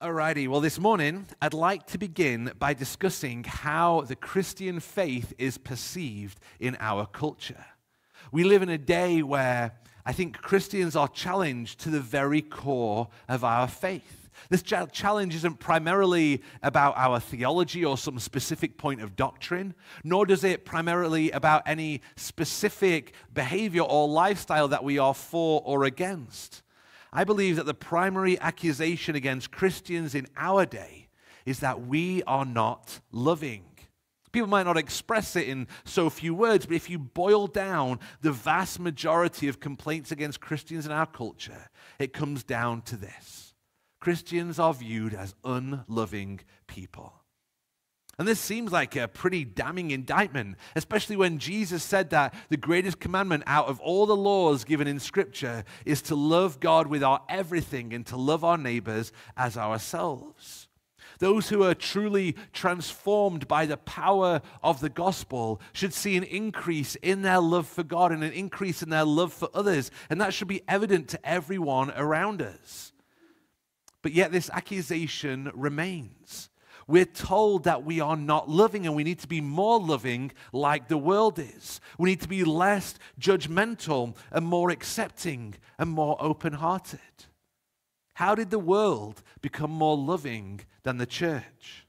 Alrighty, well, this morning I'd like to begin by discussing how the Christian faith is perceived in our culture. We live in a day where I think Christians are challenged to the very core of our faith. This challenge isn't primarily about our theology or some specific point of doctrine, nor does it primarily about any specific behavior or lifestyle that we are for or against. I believe that the primary accusation against Christians in our day is that we are not loving. People might not express it in so few words, but if you boil down the vast majority of complaints against Christians in our culture, it comes down to this Christians are viewed as unloving people. And this seems like a pretty damning indictment, especially when Jesus said that the greatest commandment out of all the laws given in Scripture is to love God with our everything and to love our neighbors as ourselves. Those who are truly transformed by the power of the gospel should see an increase in their love for God and an increase in their love for others. And that should be evident to everyone around us. But yet, this accusation remains we're told that we are not loving and we need to be more loving like the world is. We need to be less judgmental and more accepting and more open hearted. How did the world become more loving than the church?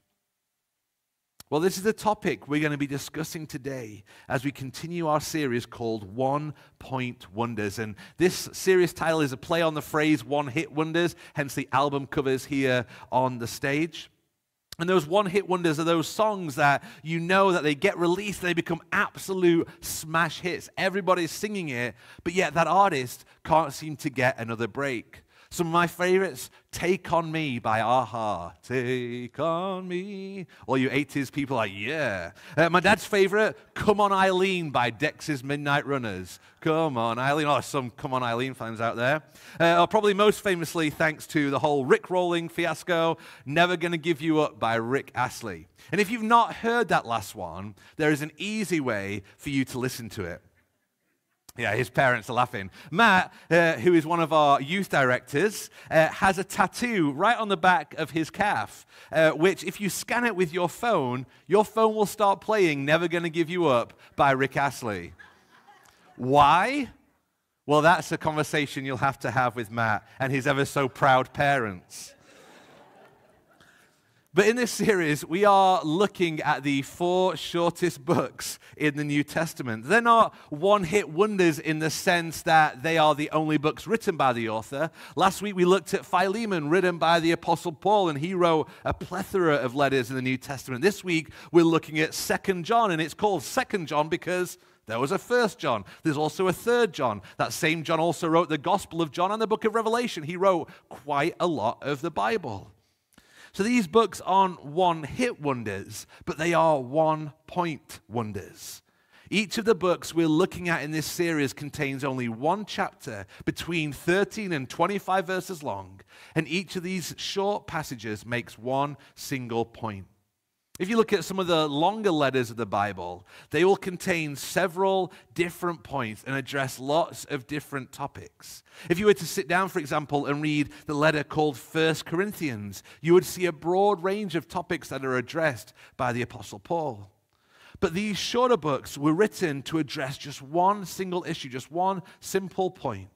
Well, this is the topic we're going to be discussing today as we continue our series called One Point Wonders. And this series title is a play on the phrase one hit wonders, hence the album covers here on the stage. And those one hit wonders are those songs that you know that they get released they become absolute smash hits. Everybody's singing it, but yet that artist can't seem to get another break. Some of my favorites, Take On Me by a-ha. Take On Me. All you 80s people are, yeah. Uh, my dad's favorite, Come On Eileen by Dexys Midnight Runners. Come on, Eileen. Oh, some Come On Eileen fans out there. Uh, probably most famously, thanks to the whole Rick Rolling fiasco, Never Gonna Give You Up by Rick Astley. And if you've not heard that last one, there is an easy way for you to listen to it. Yeah, his parents are laughing. Matt, uh, who is one of our youth directors, uh, has a tattoo right on the back of his calf, uh, which, if you scan it with your phone, your phone will start playing Never Gonna Give You Up by Rick Astley. Why? Well, that's a conversation you'll have to have with Matt and his ever so proud parents. But in this series, we are looking at the four shortest books in the New Testament. They're not one hit wonders in the sense that they are the only books written by the author. Last week, we looked at Philemon, written by the Apostle Paul, and he wrote a plethora of letters in the New Testament. This week, we're looking at Second John, and it's called Second John because there was a first John. There's also a third John. That same John also wrote the Gospel of John and the book of Revelation. He wrote quite a lot of the Bible. So these books aren't one hit wonders, but they are one point wonders. Each of the books we're looking at in this series contains only one chapter between 13 and 25 verses long, and each of these short passages makes one single point. If you look at some of the longer letters of the Bible, they will contain several different points and address lots of different topics. If you were to sit down, for example, and read the letter called First Corinthians, you would see a broad range of topics that are addressed by the Apostle Paul. But these shorter books were written to address just one single issue, just one simple point.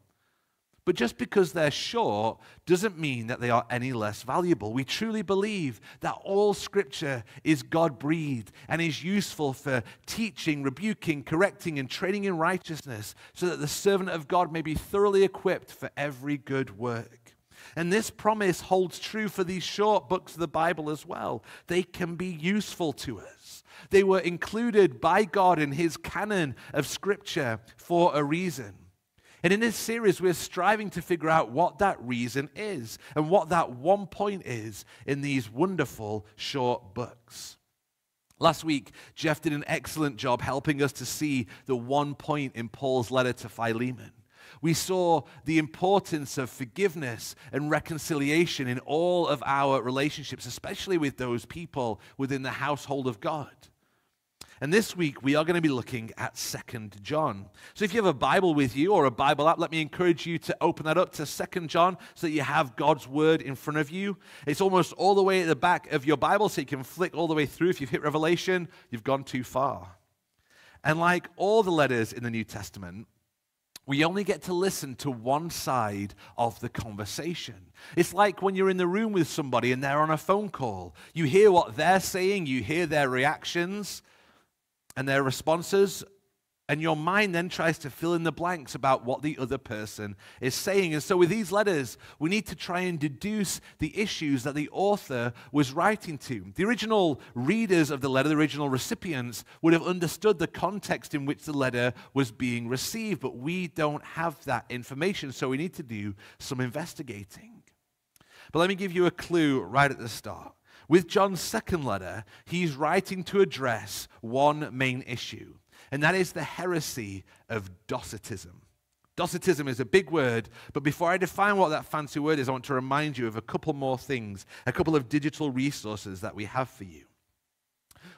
But just because they're short doesn't mean that they are any less valuable. We truly believe that all scripture is God breathed and is useful for teaching, rebuking, correcting, and training in righteousness so that the servant of God may be thoroughly equipped for every good work. And this promise holds true for these short books of the Bible as well. They can be useful to us. They were included by God in his canon of scripture for a reason. And in this series, we're striving to figure out what that reason is and what that one point is in these wonderful short books. Last week, Jeff did an excellent job helping us to see the one point in Paul's letter to Philemon. We saw the importance of forgiveness and reconciliation in all of our relationships, especially with those people within the household of God. And this week we are going to be looking at Second John. So if you have a Bible with you or a Bible app, let me encourage you to open that up to Second John so that you have God's word in front of you. It's almost all the way at the back of your Bible so you can flick all the way through. If you've hit Revelation, you've gone too far. And like all the letters in the New Testament, we only get to listen to one side of the conversation. It's like when you're in the room with somebody and they're on a phone call. You hear what they're saying, you hear their reactions and their responses, and your mind then tries to fill in the blanks about what the other person is saying. And so, with these letters, we need to try and deduce the issues that the author was writing to. The original readers of the letter, the original recipients, would have understood the context in which the letter was being received, but we don't have that information, so we need to do some investigating. But let me give you a clue right at the start. With John's second letter, he's writing to address one main issue and that is the heresy of Docetism. Docetism is a big word, but before I define what that fancy word is, I want to remind you of a couple more things, a couple of digital resources that we have for you.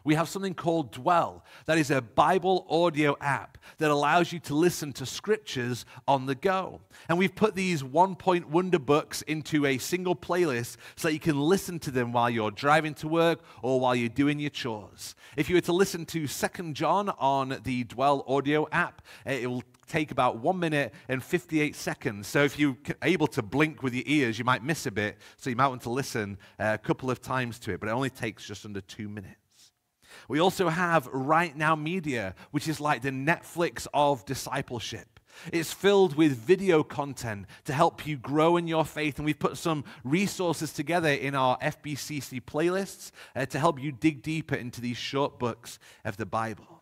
We have something called Dwell, that is a Bible audio app that allows you to listen to scriptures on the go. And we've put these one point wonder books into a single playlist so that you can listen to them while you're driving to work or while you're doing your chores. If you were to listen to Second John on the Dwell audio app, eh, it will take about one minute and 58 seconds. So if you're able to blink with your ears, you might miss a bit. So you might want to listen uh, a couple of times to it, but it only takes just under two minutes. We also have Right Now Media, which is like the Netflix of discipleship. It's filled with video content to help you grow in your faith. And we've put some resources together in our FBCC playlists uh, to help you dig deeper into these short books of the Bible.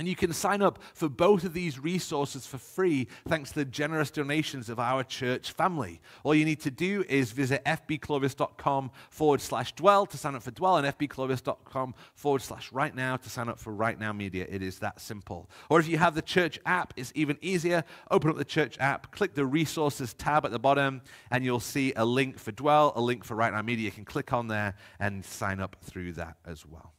And you can sign up for both of these resources for free thanks to the generous donations of our church family. All you need to do is visit fbclovis.com forward slash dwell to sign up for dwell and fbclovis.com forward slash right now to sign up for right now media. It is that simple. Or if you have the church app, it's even easier. Open up the church app, click the resources tab at the bottom, and you'll see a link for dwell, a link for right now media. You can click on there and sign up through that as well.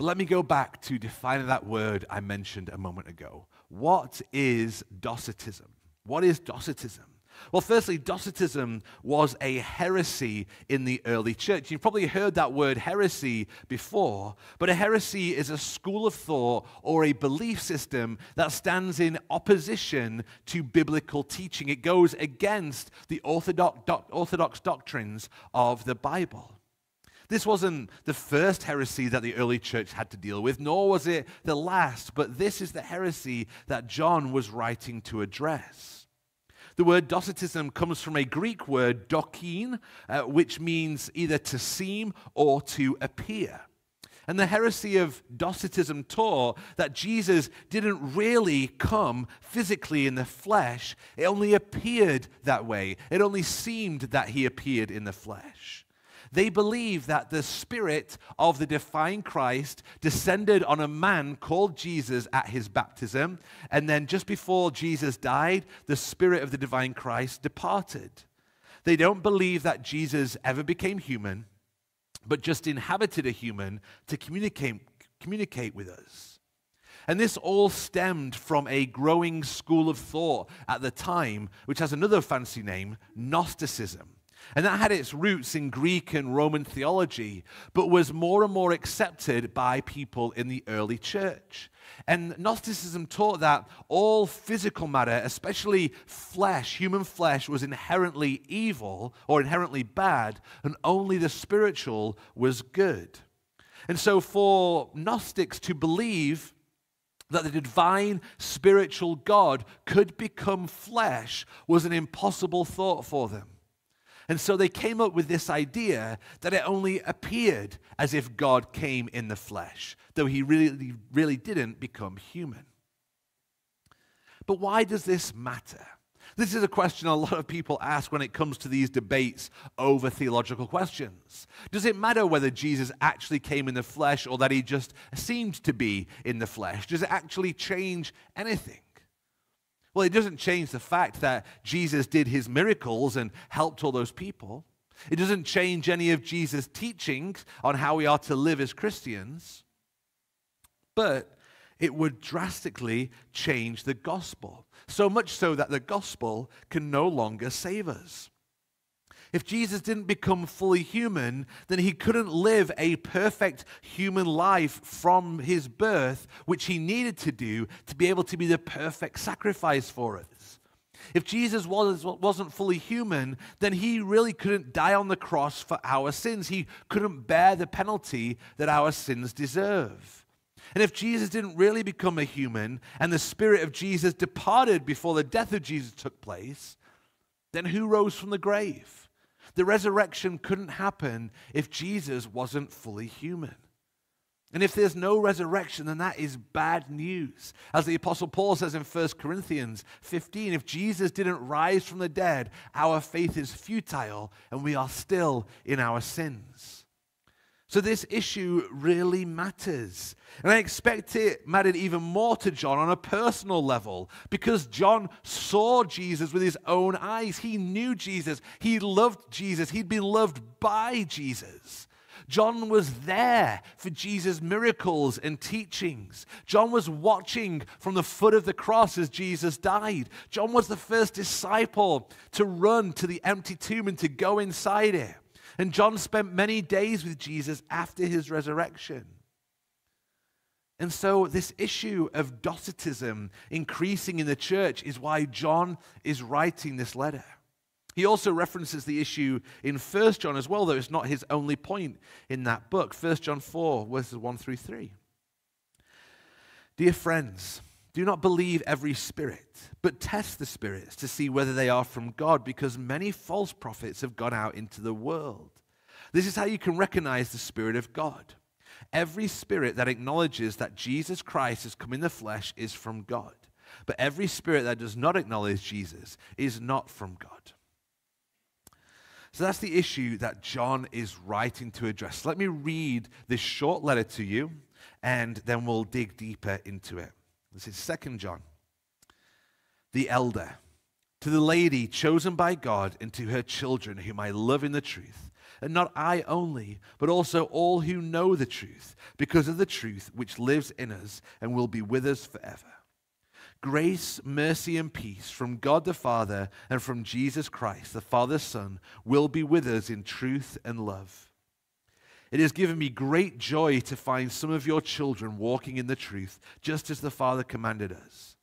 But let me go back to defining that word I mentioned a moment ago. What is Docetism? What is Docetism? Well, firstly, Docetism was a heresy in the early church. You've probably heard that word heresy before, but a heresy is a school of thought or a belief system that stands in opposition to biblical teaching. It goes against the orthodox, orthodox doctrines of the Bible. This wasn't the first heresy that the early church had to deal with, nor was it the last, but this is the heresy that John was writing to address. The word Docetism comes from a Greek word, dokein, uh, which means either to seem or to appear. And the heresy of Docetism taught that Jesus didn't really come physically in the flesh. It only appeared that way. It only seemed that he appeared in the flesh. They believe that the spirit of the divine Christ descended on a man called Jesus at his baptism, and then just before Jesus died, the spirit of the divine Christ departed. They don't believe that Jesus ever became human, but just inhabited a human to communicate, communicate with us. And this all stemmed from a growing school of thought at the time, which has another fancy name Gnosticism. And that had its roots in Greek and Roman theology, but was more and more accepted by people in the early church. And Gnosticism taught that all physical matter, especially flesh, human flesh, was inherently evil or inherently bad, and only the spiritual was good. And so, for Gnostics to believe that the divine spiritual God could become flesh was an impossible thought for them. And so they came up with this idea that it only appeared as if God came in the flesh, though he really, really didn't become human. But why does this matter? This is a question a lot of people ask when it comes to these debates over theological questions. Does it matter whether Jesus actually came in the flesh or that he just seemed to be in the flesh? Does it actually change anything? Well, it doesn't change the fact that Jesus did his miracles and helped all those people. It doesn't change any of Jesus' teachings on how we are to live as Christians. but it would drastically change the gospel. So much so that the gospel can no longer save us. If Jesus didn't become fully human, then he couldn't live a perfect human life from his birth, which he needed to do to be able to be the perfect sacrifice for us. If Jesus was, wasn't fully human, then he really couldn't die on the cross for our sins. He couldn't bear the penalty that our sins deserve. And if Jesus didn't really become a human and the spirit of Jesus departed before the death of Jesus took place, then who rose from the grave? The resurrection couldn't happen if Jesus wasn't fully human. And if there's no resurrection, then that is bad news. As the Apostle Paul says in 1 Corinthians 15, if Jesus didn't rise from the dead, our faith is futile and we are still in our sins. So this issue really matters. And I expect it mattered even more to John on a personal level because John saw Jesus with his own eyes. He knew Jesus. He loved Jesus. He'd been loved by Jesus. John was there for Jesus' miracles and teachings. John was watching from the foot of the cross as Jesus died. John was the first disciple to run to the empty tomb and to go inside it. And John spent many days with Jesus after his resurrection. And so, this issue of Docetism increasing in the church is why John is writing this letter. He also references the issue in 1 John as well, though it's not his only point in that book. 1 John 4, verses 1 through 3. Dear friends, do not believe every spirit, but test the spirits to see whether they are from God, because many false prophets have gone out into the world. This is how you can recognize the Spirit of God. Every spirit that acknowledges that Jesus Christ has come in the flesh is from God, but every spirit that does not acknowledge Jesus is not from God. So that's the issue that John is writing to address. Let me read this short letter to you, and then we'll dig deeper into it. This is Second John. The elder, to the lady chosen by God, and to her children, whom I love in the truth, and not I only, but also all who know the truth, because of the truth which lives in us and will be with us forever. Grace, mercy, and peace from God the Father and from Jesus Christ, the Father's Son, will be with us in truth and love. It has given me great joy to find some of your children walking in the truth, just as the Father commanded us.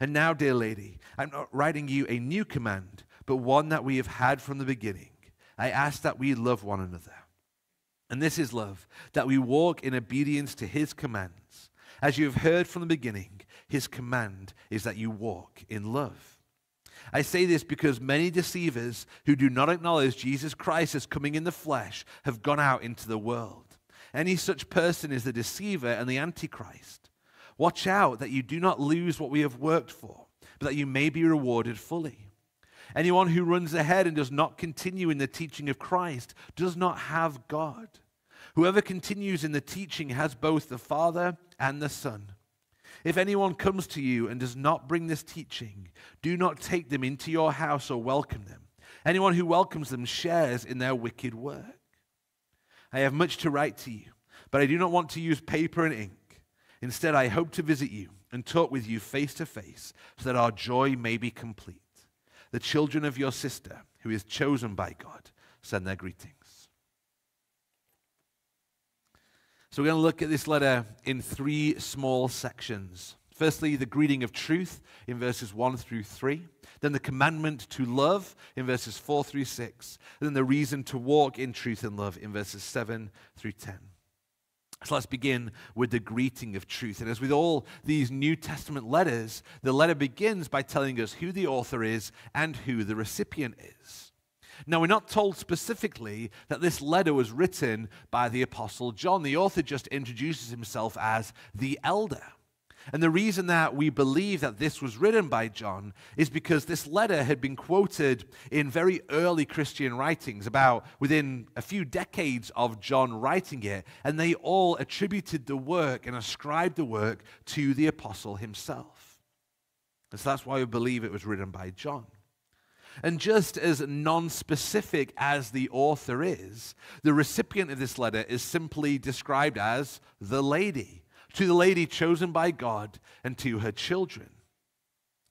And now, dear lady, I'm not writing you a new command, but one that we have had from the beginning. I ask that we love one another. And this is love, that we walk in obedience to his commands. As you have heard from the beginning, his command is that you walk in love. I say this because many deceivers who do not acknowledge Jesus Christ as coming in the flesh have gone out into the world. Any such person is the deceiver and the antichrist. Watch out that you do not lose what we have worked for, but that you may be rewarded fully. Anyone who runs ahead and does not continue in the teaching of Christ does not have God. Whoever continues in the teaching has both the Father and the Son. If anyone comes to you and does not bring this teaching, do not take them into your house or welcome them. Anyone who welcomes them shares in their wicked work. I have much to write to you, but I do not want to use paper and ink. Instead, I hope to visit you and talk with you face to face so that our joy may be complete. The children of your sister, who is chosen by God, send their greetings. So we're going to look at this letter in three small sections. Firstly, the greeting of truth in verses 1 through 3. Then the commandment to love in verses 4 through 6. And then the reason to walk in truth and love in verses 7 through 10. So let's begin with the greeting of truth. And as with all these New Testament letters, the letter begins by telling us who the author is and who the recipient is. Now, we're not told specifically that this letter was written by the Apostle John. The author just introduces himself as the elder. And the reason that we believe that this was written by John is because this letter had been quoted in very early Christian writings, about within a few decades of John writing it, and they all attributed the work and ascribed the work to the apostle himself. And so that's why we believe it was written by John. And just as non specific as the author is, the recipient of this letter is simply described as the lady, to the lady chosen by God and to her children.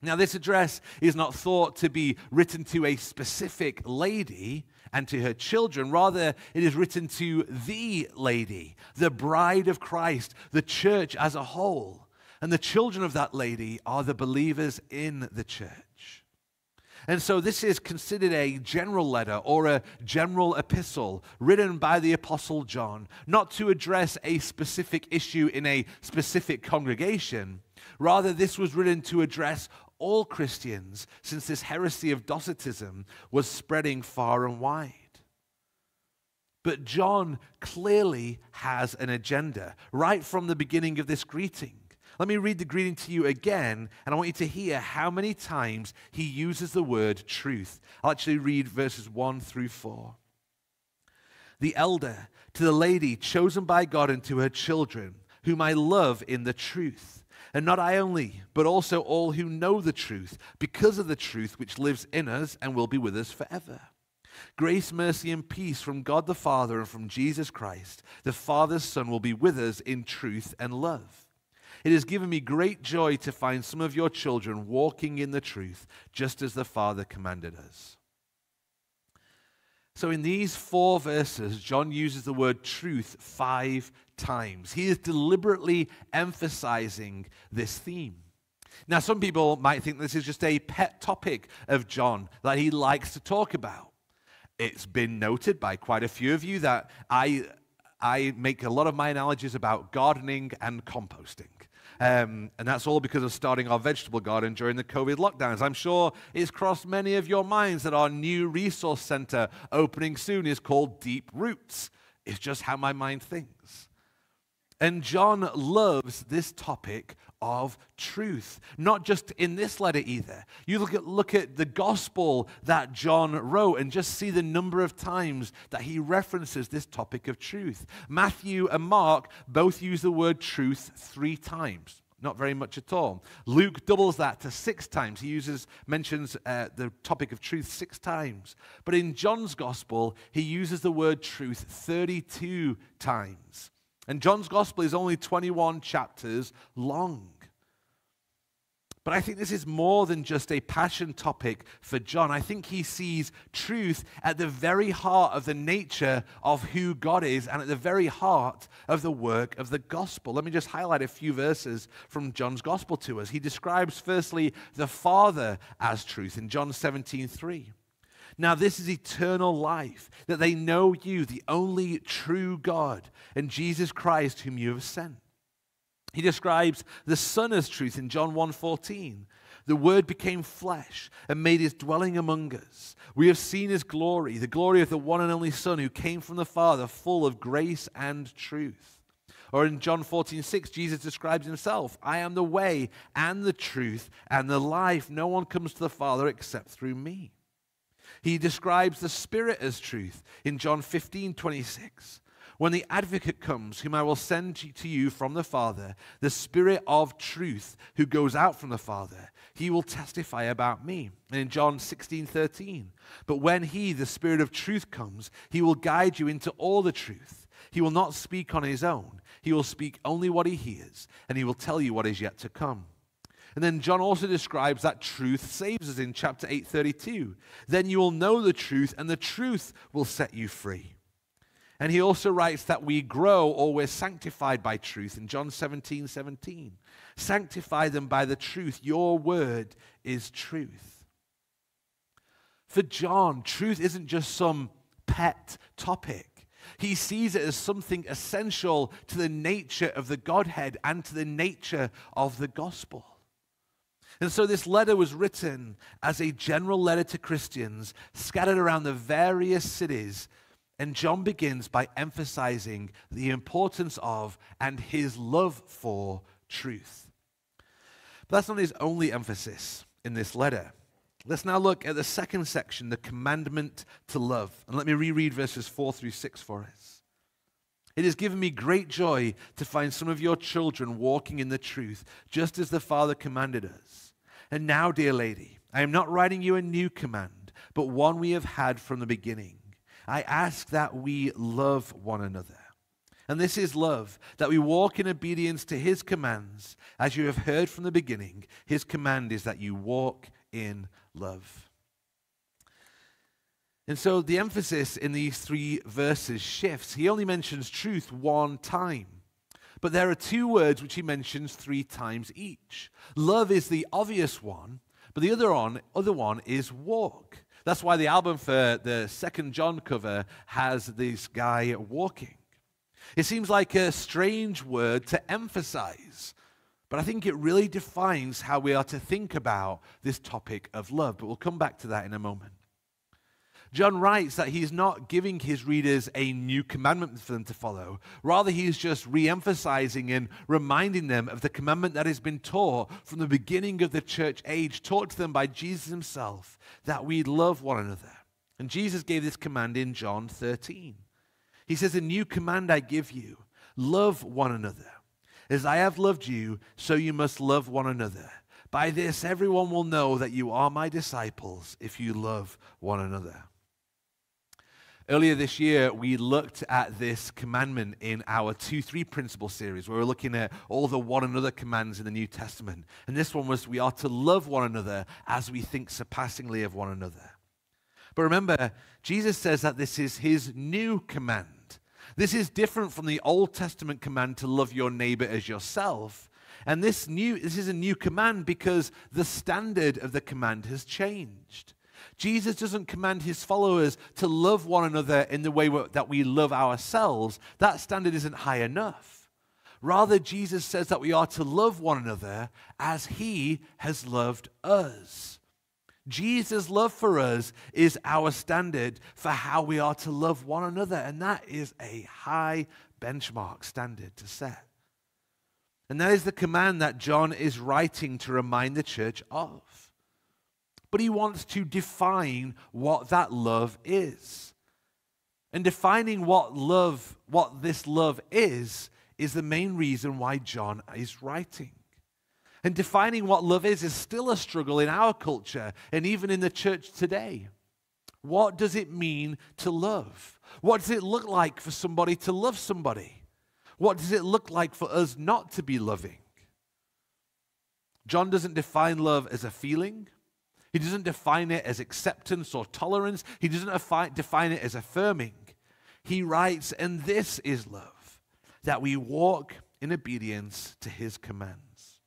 Now, this address is not thought to be written to a specific lady and to her children. Rather, it is written to the lady, the bride of Christ, the church as a whole. And the children of that lady are the believers in the church. And so this is considered a general letter or a general epistle written by the Apostle John, not to address a specific issue in a specific congregation. Rather, this was written to address all Christians since this heresy of Docetism was spreading far and wide. But John clearly has an agenda right from the beginning of this greeting. Let me read the greeting to you again, and I want you to hear how many times he uses the word truth. I'll actually read verses 1 through 4. The elder to the lady chosen by God and to her children, whom I love in the truth. And not I only, but also all who know the truth, because of the truth which lives in us and will be with us forever. Grace, mercy, and peace from God the Father and from Jesus Christ, the Father's Son, will be with us in truth and love. It has given me great joy to find some of your children walking in the truth, just as the Father commanded us. So, in these four verses, John uses the word truth five times. He is deliberately emphasizing this theme. Now, some people might think this is just a pet topic of John that he likes to talk about. It's been noted by quite a few of you that I, I make a lot of my analogies about gardening and composting. Um, and that's all because of starting our vegetable garden during the COVID lockdowns. I'm sure it's crossed many of your minds that our new resource center opening soon is called Deep Roots. It's just how my mind thinks. And John loves this topic of truth, not just in this letter either. You look at, look at the gospel that John wrote and just see the number of times that he references this topic of truth. Matthew and Mark both use the word truth three times. Not very much at all. Luke doubles that to six times. He uses mentions uh, the topic of truth six times. But in John's gospel, he uses the word truth 32 times. And John's gospel is only 21 chapters long. But I think this is more than just a passion topic for John. I think he sees truth at the very heart of the nature of who God is and at the very heart of the work of the gospel. Let me just highlight a few verses from John's gospel to us. He describes, firstly, the Father as truth in John 17 3. Now, this is eternal life, that they know you, the only true God, and Jesus Christ, whom you have sent. He describes the Son as truth in John 1:14. The Word became flesh and made his dwelling among us. We have seen his glory, the glory of the one and only Son who came from the Father, full of grace and truth. Or in John 14, 6, Jesus describes himself I am the way and the truth and the life. No one comes to the Father except through me. He describes the Spirit as truth in John 15, 26. When the advocate comes, whom I will send to you from the Father, the Spirit of truth who goes out from the Father, he will testify about me. And in John 16, 13, but when he, the Spirit of truth, comes, he will guide you into all the truth. He will not speak on his own, he will speak only what he hears, and he will tell you what is yet to come. And then John also describes that truth saves us in chapter 8:32. Then you will know the truth and the truth will set you free. And he also writes that we grow or we're sanctified by truth in John 17, 17. Sanctify them by the truth. Your word is truth. For John, truth isn't just some pet topic. He sees it as something essential to the nature of the Godhead and to the nature of the gospel. And so this letter was written as a general letter to Christians scattered around the various cities. And John begins by emphasizing the importance of and his love for truth. But that's not his only emphasis in this letter. Let's now look at the second section, the commandment to love. And let me reread verses 4 through 6 for us. It has given me great joy to find some of your children walking in the truth, just as the Father commanded us. And now, dear lady, I am not writing you a new command, but one we have had from the beginning. I ask that we love one another. And this is love, that we walk in obedience to his commands. As you have heard from the beginning, his command is that you walk in love. And so the emphasis in these three verses shifts. He only mentions truth one time. But there are two words which he mentions three times each. Love is the obvious one, but the other one, other one is walk. That's why the album for the second John cover has this guy walking. It seems like a strange word to emphasize, but I think it really defines how we are to think about this topic of love. But we'll come back to that in a moment. John writes that he's not giving his readers a new commandment for them to follow. Rather, he's just re emphasizing and reminding them of the commandment that has been taught from the beginning of the church age, taught to them by Jesus himself, that we love one another. And Jesus gave this command in John 13. He says, A new command I give you love one another. As I have loved you, so you must love one another. By this, everyone will know that you are my disciples if you love one another. Earlier this year, we looked at this commandment in our 2 3 principle series, where we're looking at all the one another commands in the New Testament. And this one was we are to love one another as we think surpassingly of one another. But remember, Jesus says that this is his new command. This is different from the Old Testament command to love your neighbor as yourself. And this new this is a new command because the standard of the command has changed. Jesus doesn't command his followers to love one another in the way that we love ourselves. That standard isn't high enough. Rather, Jesus says that we are to love one another as he has loved us. Jesus' love for us is our standard for how we are to love one another, and that is a high benchmark standard to set. And that is the command that John is writing to remind the church of but he wants to define what that love is. And defining what love, what this love is, is the main reason why John is writing. And defining what love is is still a struggle in our culture and even in the church today. What does it mean to love? What does it look like for somebody to love somebody? What does it look like for us not to be loving? John doesn't define love as a feeling. He doesn't define it as acceptance or tolerance. He doesn't define it as affirming. He writes, and this is love, that we walk in obedience to his commands.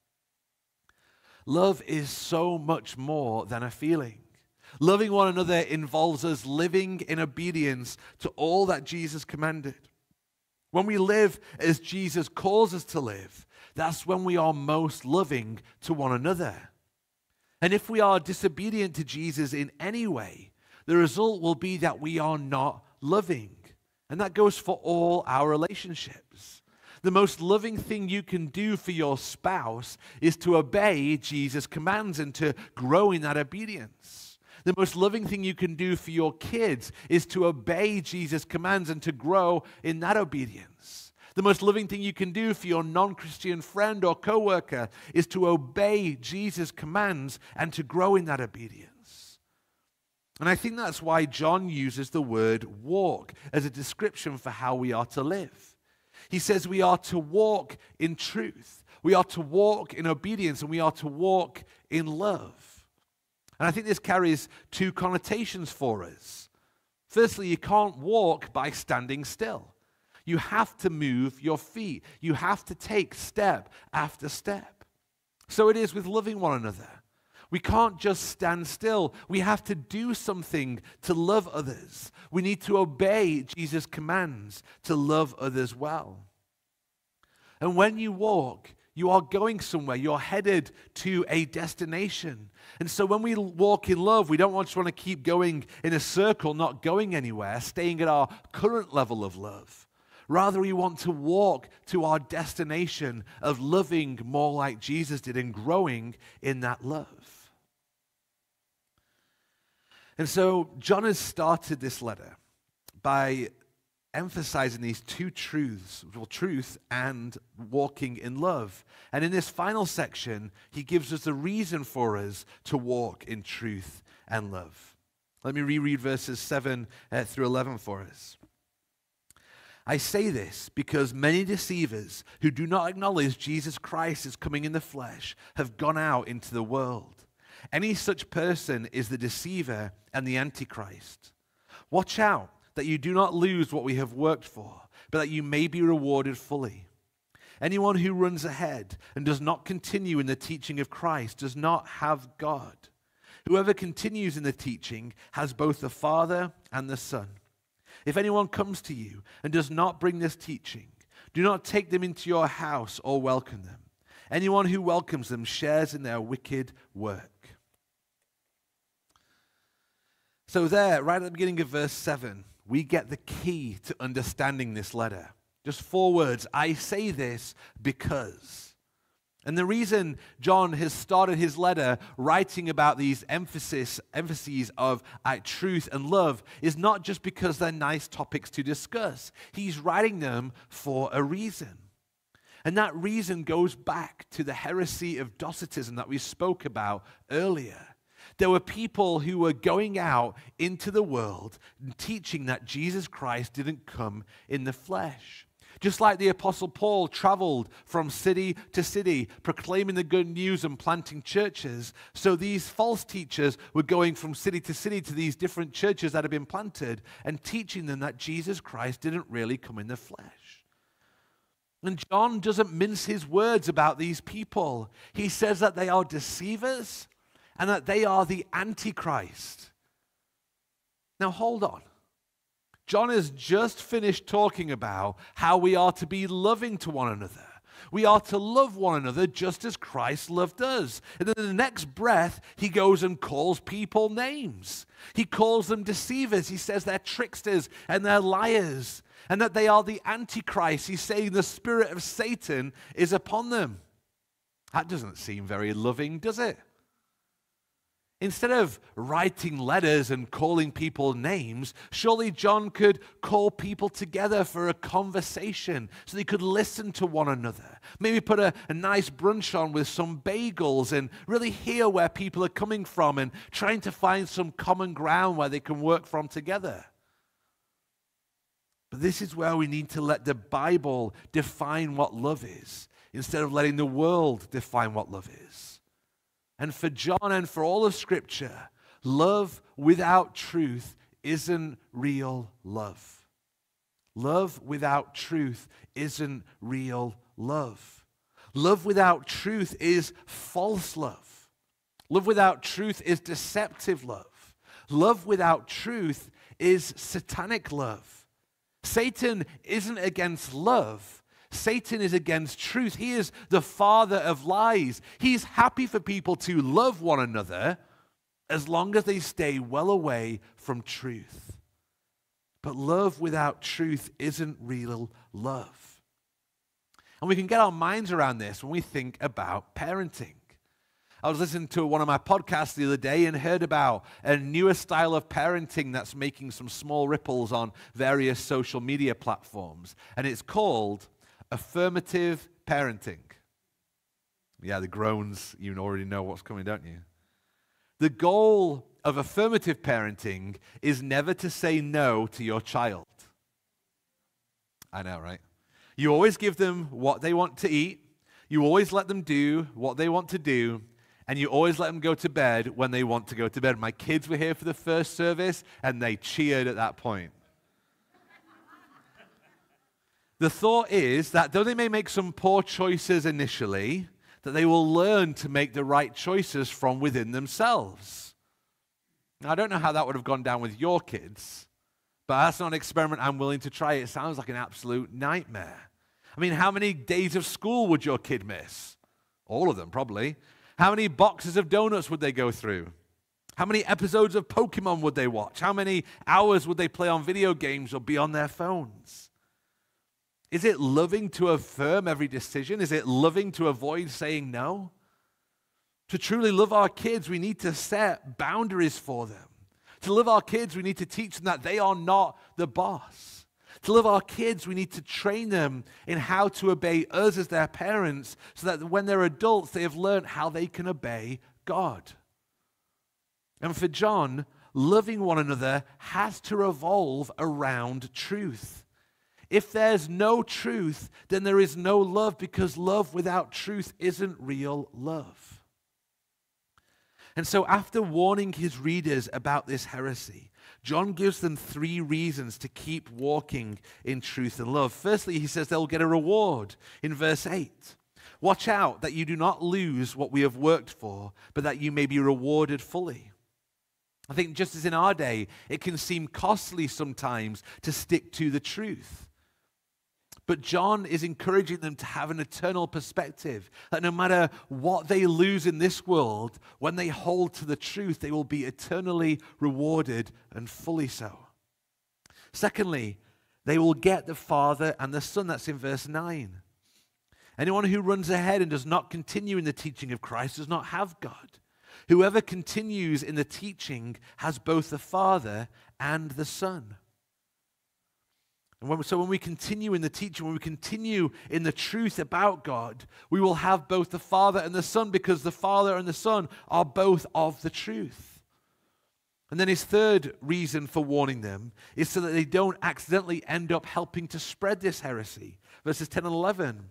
Love is so much more than a feeling. Loving one another involves us living in obedience to all that Jesus commanded. When we live as Jesus calls us to live, that's when we are most loving to one another. And if we are disobedient to Jesus in any way, the result will be that we are not loving. And that goes for all our relationships. The most loving thing you can do for your spouse is to obey Jesus' commands and to grow in that obedience. The most loving thing you can do for your kids is to obey Jesus' commands and to grow in that obedience. The most loving thing you can do for your non Christian friend or coworker is to obey Jesus' commands and to grow in that obedience. And I think that's why John uses the word walk as a description for how we are to live. He says we are to walk in truth, we are to walk in obedience, and we are to walk in love. And I think this carries two connotations for us. Firstly, you can't walk by standing still. You have to move your feet. You have to take step after step. So it is with loving one another. We can't just stand still. We have to do something to love others. We need to obey Jesus' commands to love others well. And when you walk, you are going somewhere. You're headed to a destination. And so when we walk in love, we don't just want to keep going in a circle, not going anywhere, staying at our current level of love. Rather, we want to walk to our destination of loving more like Jesus did and growing in that love. And so, John has started this letter by emphasizing these two truths well, truth and walking in love. And in this final section, he gives us the reason for us to walk in truth and love. Let me reread verses 7 uh, through 11 for us. I say this because many deceivers who do not acknowledge Jesus Christ as coming in the flesh have gone out into the world. Any such person is the deceiver and the antichrist. Watch out that you do not lose what we have worked for, but that you may be rewarded fully. Anyone who runs ahead and does not continue in the teaching of Christ does not have God. Whoever continues in the teaching has both the Father and the Son. If anyone comes to you and does not bring this teaching, do not take them into your house or welcome them. Anyone who welcomes them shares in their wicked work. So, there, right at the beginning of verse 7, we get the key to understanding this letter. Just four words I say this because. And the reason John has started his letter writing about these emphasis, emphases of uh, truth and love is not just because they're nice topics to discuss. He's writing them for a reason. And that reason goes back to the heresy of Docetism that we spoke about earlier. There were people who were going out into the world and teaching that Jesus Christ didn't come in the flesh. Just like the Apostle Paul traveled from city to city, proclaiming the good news and planting churches, so these false teachers were going from city to city to these different churches that had been planted and teaching them that Jesus Christ didn't really come in the flesh. And John doesn't mince his words about these people. He says that they are deceivers and that they are the Antichrist. Now, hold on. John has just finished talking about how we are to be loving to one another. We are to love one another just as Christ loved us. And then in the next breath, he goes and calls people names. He calls them deceivers. He says they're tricksters and they're liars and that they are the Antichrist. He's saying the spirit of Satan is upon them. That doesn't seem very loving, does it? Instead of writing letters and calling people names, surely John could call people together for a conversation so they could listen to one another. Maybe put a, a, nice brunch on with some bagels and really hear where people are coming from and trying to find some common ground where they can work from together. But this is where we need to let the Bible define what love is instead of letting the world define what love is. And for John and for all of Scripture, love without truth isn't real love. Love without truth isn't real love. Love without truth is false love. Love without truth is deceptive love. Love without truth is satanic love. Satan isn't against love, Satan is against truth. He is the father of lies. He's happy for people to love one another as long as they stay well away from truth. But love without truth isn't real love. And we can get our minds around this when we think about parenting. I was listening to one of my podcasts the other day and heard about a newer style of parenting that's making some small ripples on various social media platforms. And it's called Affirmative parenting. Yeah, the groans, you already know what's coming, don't you? The goal of affirmative parenting is never to say no to your child. I know, right? You always give them what they want to eat, you always let them do what they want to do, and you always let them go to bed when they want to go to bed. My kids were here for the first service, and they cheered at that point. The thought is that though they may make some poor choices initially, that they will learn to make the right choices from within themselves. Now, I don't know how that would have gone down with your kids, but that's not an experiment I'm willing to try. It sounds like an absolute nightmare. I mean, how many days of school would your kid miss? All of them, probably. How many boxes of donuts would they go through? How many episodes of Pokemon would they watch? How many hours would they play on video games or be on their phones? Is it loving to affirm every decision? Is it loving to avoid saying no? To truly love our kids, we need to set boundaries for them. To love our kids, we need to teach them that they are not the boss. To love our kids, we need to train them in how to obey us as their parents so that when they're adults, they have learned how they can obey God. And for John, loving one another has to revolve around truth. If there's no truth, then there is no love because love without truth isn't real love. And so, after warning his readers about this heresy, John gives them three reasons to keep walking in truth and love. Firstly, he says they'll get a reward in verse 8. Watch out that you do not lose what we have worked for, but that you may be rewarded fully. I think just as in our day, it can seem costly sometimes to stick to the truth. But John is encouraging them to have an eternal perspective that no matter what they lose in this world, when they hold to the truth, they will be eternally rewarded and fully so. Secondly, they will get the Father and the Son. That's in verse 9. Anyone who runs ahead and does not continue in the teaching of Christ does not have God. Whoever continues in the teaching has both the Father and the Son. And when, so when we continue in the teaching, when we continue in the truth about God, we will have both the Father and the Son because the Father and the Son are both of the truth. And then his third reason for warning them is so that they don't accidentally end up helping to spread this heresy. Verses 10 and 11.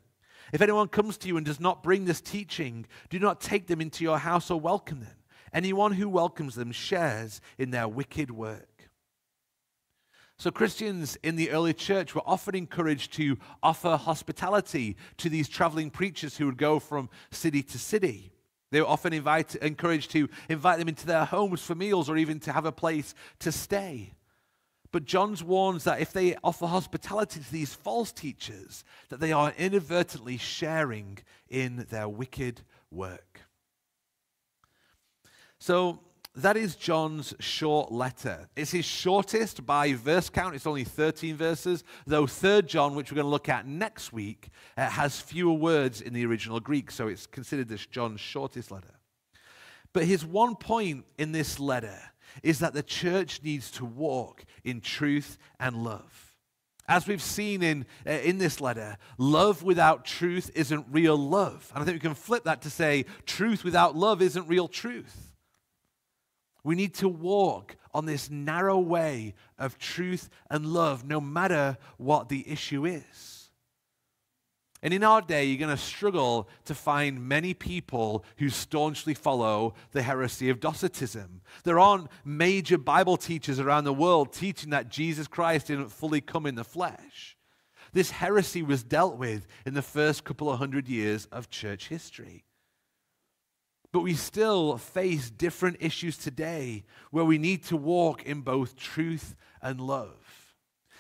If anyone comes to you and does not bring this teaching, do not take them into your house or welcome them. Anyone who welcomes them shares in their wicked work. So, Christians in the early church were often encouraged to offer hospitality to these traveling preachers who would go from city to city. They were often invite, encouraged to invite them into their homes for meals or even to have a place to stay. But John's warns that if they offer hospitality to these false teachers, that they are inadvertently sharing in their wicked work. So, that is John's short letter. It's his shortest by verse count. It's only 13 verses, though 3rd John, which we're going to look at next week, uh, has fewer words in the original Greek, so it's considered this John's shortest letter. But his one point in this letter is that the church needs to walk in truth and love. As we've seen in, uh, in this letter, love without truth isn't real love. And I think we can flip that to say truth without love isn't real truth. We need to walk on this narrow way of truth and love, no matter what the issue is. And in our day, you're going to struggle to find many people who staunchly follow the heresy of Docetism. There aren't major Bible teachers around the world teaching that Jesus Christ didn't fully come in the flesh. This heresy was dealt with in the first couple of hundred years of church history. But we still face different issues today where we need to walk in both truth and love.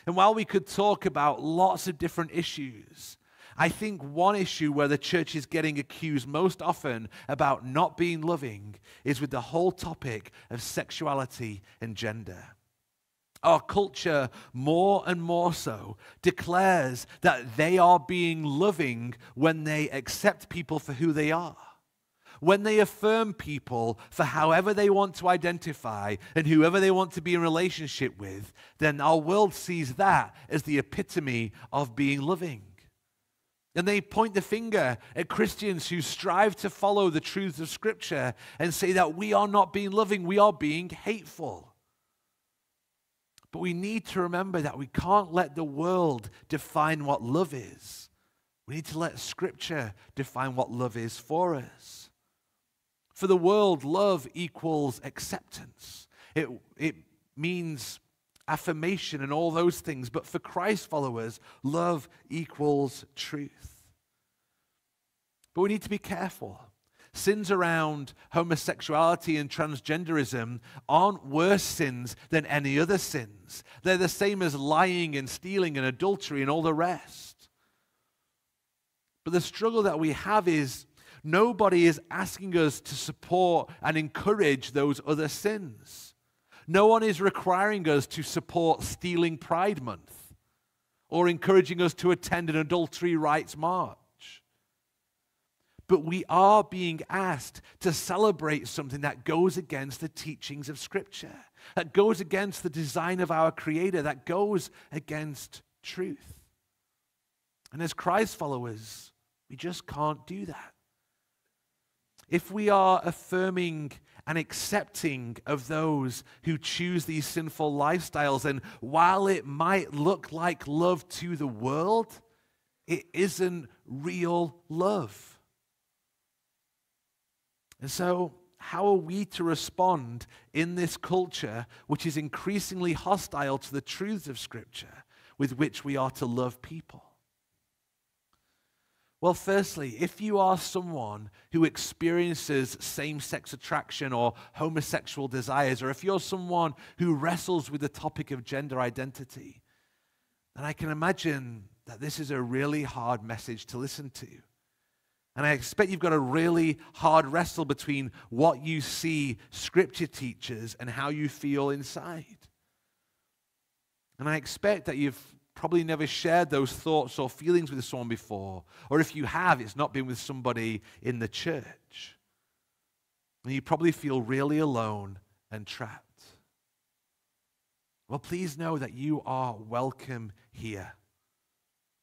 And while we could talk about lots of different issues, I think one issue where the church is getting accused most often about not being loving is with the whole topic of sexuality and gender. Our culture, more and more so, declares that they are being loving when they accept people for who they are when they affirm people for however they want to identify and whoever they want to be in relationship with, then our world sees that as the epitome of being loving. And they point the finger at Christians who strive to follow the truths of Scripture and say that we are not being loving, we are being hateful. But we need to remember that we can't let the world define what love is. We need to let Scripture define what love is for us. For the world, love equals acceptance. It, it means affirmation and all those things. But for Christ followers, love equals truth. But we need to be careful. Sins around homosexuality and transgenderism aren't worse sins than any other sins. They're the same as lying and stealing and adultery and all the rest. But the struggle that we have is Nobody is asking us to support and encourage those other sins. No one is requiring us to support Stealing Pride Month or encouraging us to attend an adultery rights march. But we are being asked to celebrate something that goes against the teachings of Scripture, that goes against the design of our Creator, that goes against truth. And as Christ followers, we just can't do that. If we are affirming and accepting of those who choose these sinful lifestyles, and while it might look like love to the world, it isn't real love. And so, how are we to respond in this culture which is increasingly hostile to the truths of Scripture with which we are to love people? Well, firstly, if you are someone who experiences same sex attraction or homosexual desires, or if you're someone who wrestles with the topic of gender identity, then I can imagine that this is a really hard message to listen to. And I expect you've got a really hard wrestle between what you see Scripture teaches and how you feel inside. And I expect that you've probably never shared those thoughts or feelings with someone before. Or if you have, it's not been with somebody in the church. And you probably feel really alone and trapped. Well, please know that you are welcome here.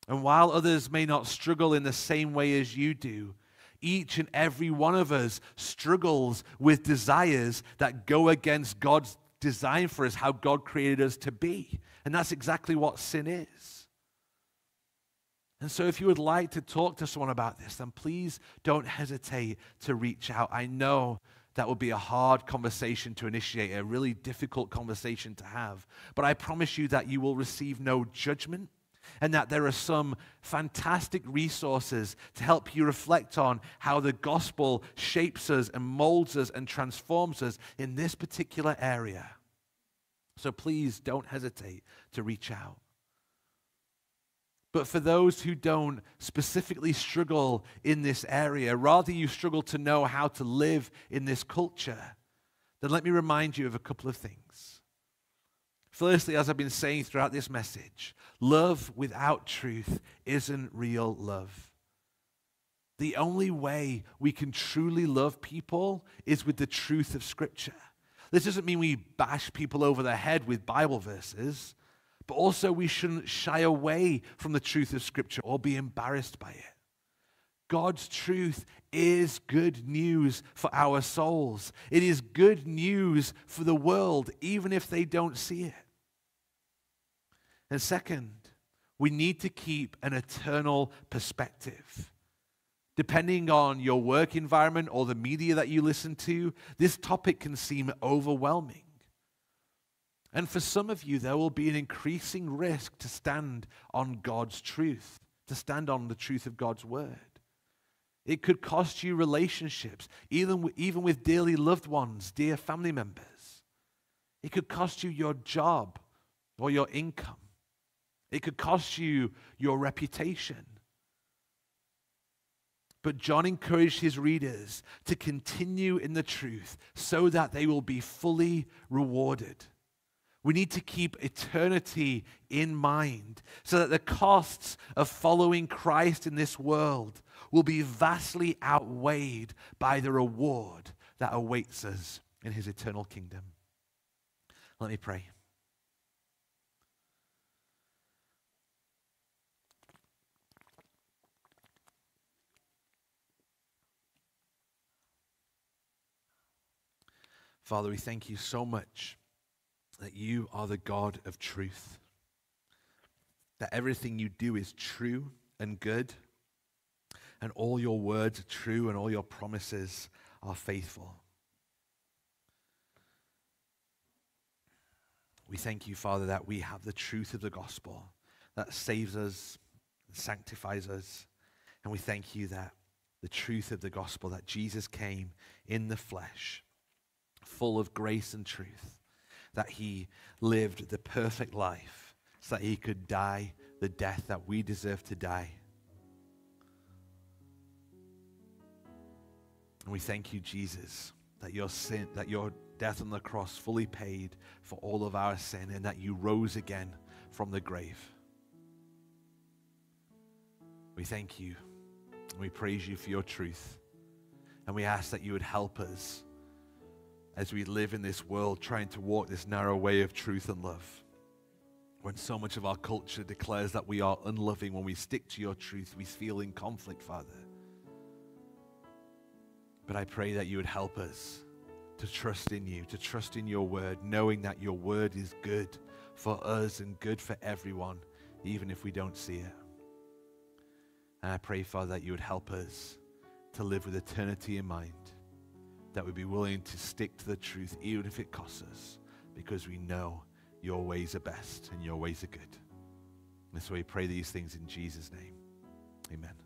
And while others may not struggle in the same way as you do, each and every one of us struggles with desires that go against God's design for us, how God created us to be. And that's exactly what sin is. And so, if you would like to talk to someone about this, then please don't hesitate to reach out. I know that would be a hard conversation to initiate, a really difficult conversation to have. But I promise you that you will receive no judgment and that there are some fantastic resources to help you reflect on how the gospel shapes us and molds us and transforms us in this particular area. So please don't hesitate to reach out. But for those who don't specifically struggle in this area, rather you struggle to know how to live in this culture, then let me remind you of a couple of things. Firstly, as I've been saying throughout this message, love without truth isn't real love. The only way we can truly love people is with the truth of Scripture. This doesn't mean we bash people over the head with Bible verses, but also we shouldn't shy away from the truth of Scripture or be embarrassed by it. God's truth is good news for our souls. It is good news for the world, even if they don't see it. And second, we need to keep an eternal perspective. Depending on your work environment or the media that you listen to, this topic can seem overwhelming. And for some of you, there will be an increasing risk to stand on God's truth, to stand on the truth of God's word. It could cost you relationships, even, even with dearly loved ones, dear family members. It could cost you your job or your income. It could cost you your reputation. But John encouraged his readers to continue in the truth so that they will be fully rewarded. We need to keep eternity in mind so that the costs of following Christ in this world will be vastly outweighed by the reward that awaits us in his eternal kingdom. Let me pray. Father, we thank you so much that you are the God of truth, that everything you do is true and good, and all your words are true, and all your promises are faithful. We thank you, Father, that we have the truth of the gospel that saves us, sanctifies us. And we thank you that the truth of the gospel, that Jesus came in the flesh full of grace and truth, that he lived the perfect life so that he could die the death that we deserve to die. And we thank you, Jesus, that your sin, that your death on the cross fully paid for all of our sin and that you rose again from the grave. We thank you we praise you for your truth. And we ask that you would help us as we live in this world trying to walk this narrow way of truth and love. When so much of our culture declares that we are unloving, when we stick to your truth, we feel in conflict, Father. But I pray that you would help us to trust in you, to trust in your word, knowing that your word is good for us and good for everyone, even if we don't see it. And I pray, Father, that you would help us to live with eternity in mind, that we'd be willing to stick to the truth, even if it costs us, because we know your ways are best and your ways are good. And so we pray these things in Jesus' name. Amen.